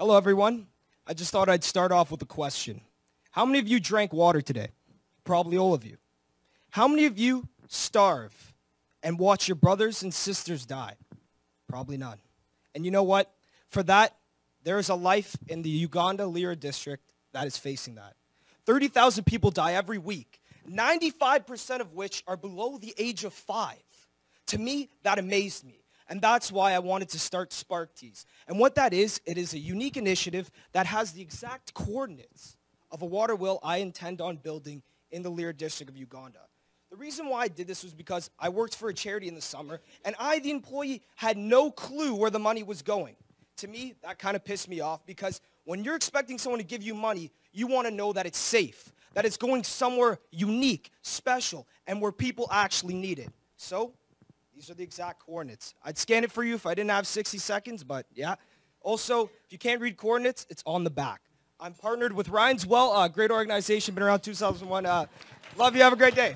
Hello, everyone. I just thought I'd start off with a question. How many of you drank water today? Probably all of you. How many of you starve and watch your brothers and sisters die? Probably none. And you know what? For that, there is a life in the Uganda Lira district that is facing that. 30,000 people die every week, 95% of which are below the age of five. To me, that amazed me. And that's why I wanted to start Sparktees. And what that is, it is a unique initiative that has the exact coordinates of a water wheel I intend on building in the Lira district of Uganda. The reason why I did this was because I worked for a charity in the summer, and I, the employee, had no clue where the money was going. To me, that kind of pissed me off because when you're expecting someone to give you money, you want to know that it's safe, that it's going somewhere unique, special, and where people actually need it. So these are the exact coordinates. I'd scan it for you if I didn't have 60 seconds, but yeah. Also, if you can't read coordinates, it's on the back. I'm partnered with Ryan's Well, a great organization, been around 2001. Uh, love you. Have a great day.